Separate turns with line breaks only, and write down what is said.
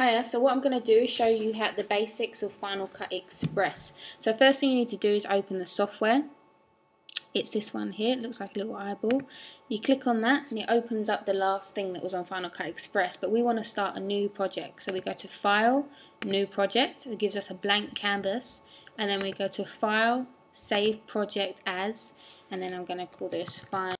Hiya, so what I'm going to do is show you how the basics of Final Cut Express. So first thing you need to do is open the software. It's this one here, it looks like a little eyeball. You click on that and it opens up the last thing that was on Final Cut Express, but we want to start a new project. So we go to File, New Project, it gives us a blank canvas, and then we go to File, Save Project As, and then I'm going to call this Final